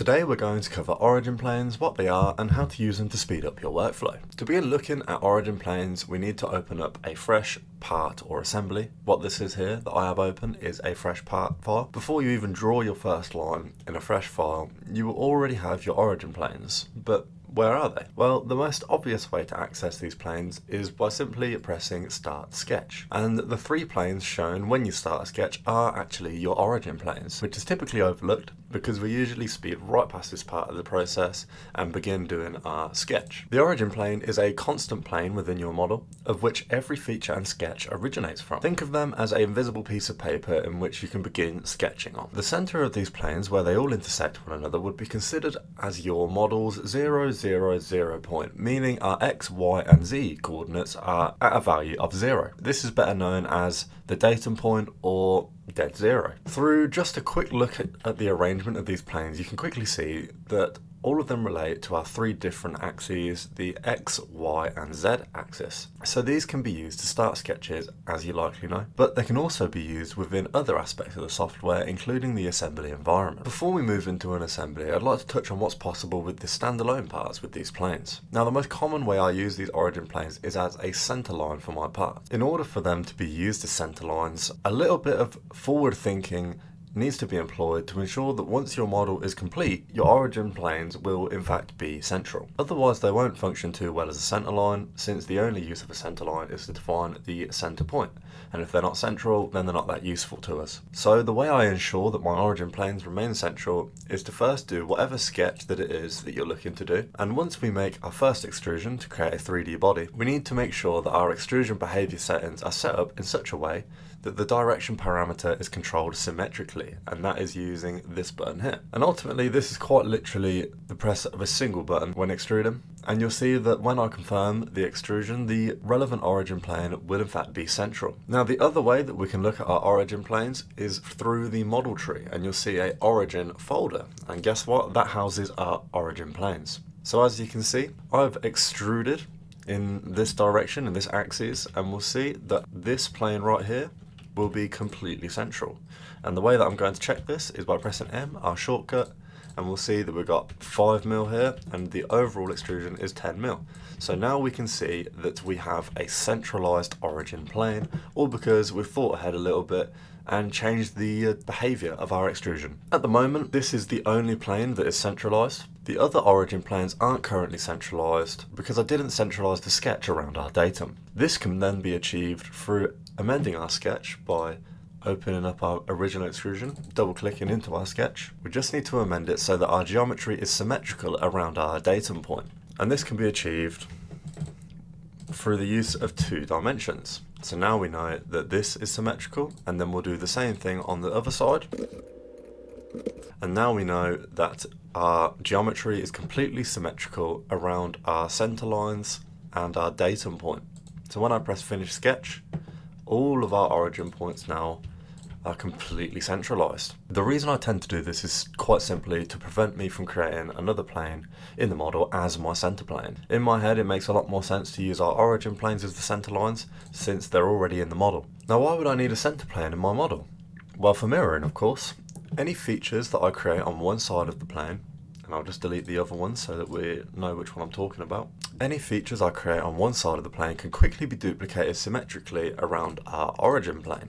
Today we're going to cover origin planes, what they are, and how to use them to speed up your workflow. To begin looking at origin planes, we need to open up a fresh part or assembly. What this is here that I have open is a fresh part file. Before you even draw your first line in a fresh file, you will already have your origin planes, but where are they? Well, the most obvious way to access these planes is by simply pressing Start Sketch. And the three planes shown when you start a sketch are actually your origin planes, which is typically overlooked because we usually speed right past this part of the process and begin doing our sketch. The origin plane is a constant plane within your model of which every feature and sketch originates from. Think of them as a invisible piece of paper in which you can begin sketching on. The center of these planes where they all intersect one another would be considered as your model's 0, 0, 0 point, meaning our x, y and z coordinates are at a value of 0. This is better known as the datum point or dead zero. Through just a quick look at, at the arrangement of these planes, you can quickly see that all of them relate to our three different axes, the X, Y and Z axis. So these can be used to start sketches, as you likely know, but they can also be used within other aspects of the software, including the assembly environment. Before we move into an assembly, I'd like to touch on what's possible with the standalone parts with these planes. Now the most common way I use these origin planes is as a center line for my parts. In order for them to be used as center lines, a little bit of forward thinking needs to be employed to ensure that once your model is complete, your origin planes will in fact be central. Otherwise they won't function too well as a center line, since the only use of a center line is to define the center point, and if they're not central, then they're not that useful to us. So the way I ensure that my origin planes remain central is to first do whatever sketch that it is that you're looking to do, and once we make our first extrusion to create a 3D body, we need to make sure that our extrusion behavior settings are set up in such a way that the direction parameter is controlled symmetrically, and that is using this button here. And ultimately, this is quite literally the press of a single button when extruding. And you'll see that when I confirm the extrusion, the relevant origin plane will in fact be central. Now, the other way that we can look at our origin planes is through the model tree, and you'll see a origin folder. And guess what? That houses our origin planes. So as you can see, I've extruded in this direction, in this axis, and we'll see that this plane right here will be completely central. And the way that I'm going to check this is by pressing M, our shortcut, and we'll see that we've got 5 mil here and the overall extrusion is 10 mil. So now we can see that we have a centralized origin plane, all because we've thought ahead a little bit and changed the uh, behavior of our extrusion. At the moment, this is the only plane that is centralized. The other origin planes aren't currently centralized because I didn't centralize the sketch around our datum. This can then be achieved through amending our sketch by opening up our original extrusion, double clicking into our sketch. We just need to amend it so that our geometry is symmetrical around our datum point. And this can be achieved through the use of two dimensions. So now we know that this is symmetrical and then we'll do the same thing on the other side. And now we know that our geometry is completely symmetrical around our center lines and our datum point. So when I press finish sketch, all of our origin points now are completely centralized. The reason I tend to do this is quite simply to prevent me from creating another plane in the model as my center plane. In my head it makes a lot more sense to use our origin planes as the center lines since they're already in the model. Now why would I need a center plane in my model? Well for mirroring of course. Any features that I create on one side of the plane and I'll just delete the other one so that we know which one I'm talking about. Any features I create on one side of the plane can quickly be duplicated symmetrically around our origin plane.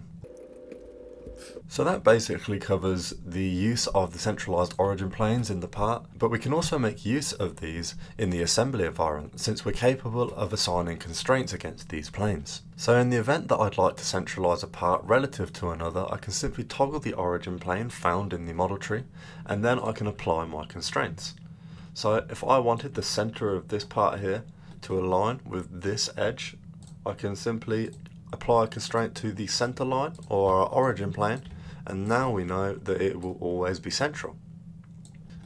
So that basically covers the use of the centralized origin planes in the part, but we can also make use of these in the assembly environment since we're capable of assigning constraints against these planes. So in the event that I'd like to centralize a part relative to another, I can simply toggle the origin plane found in the model tree, and then I can apply my constraints. So if I wanted the center of this part here to align with this edge, I can simply apply a constraint to the center line or our origin plane and now we know that it will always be central.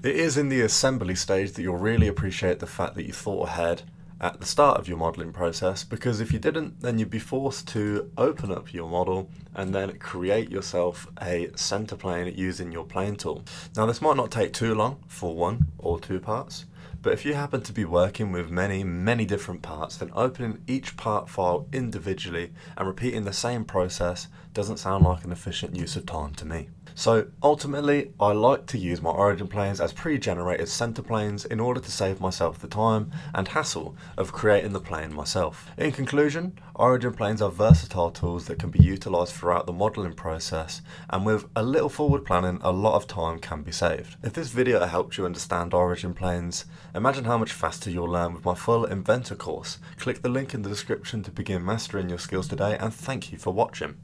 It is in the assembly stage that you'll really appreciate the fact that you thought ahead at the start of your modeling process because if you didn't then you'd be forced to open up your model and then create yourself a center plane using your plane tool. Now this might not take too long for one or two parts but if you happen to be working with many, many different parts, then opening each part file individually and repeating the same process doesn't sound like an efficient use of time to me. So ultimately, I like to use my origin planes as pre-generated center planes in order to save myself the time and hassle of creating the plane myself. In conclusion, origin planes are versatile tools that can be utilized throughout the modeling process and with a little forward planning, a lot of time can be saved. If this video helped you understand origin planes, imagine how much faster you'll learn with my full Inventor course. Click the link in the description to begin mastering your skills today and thank you for watching.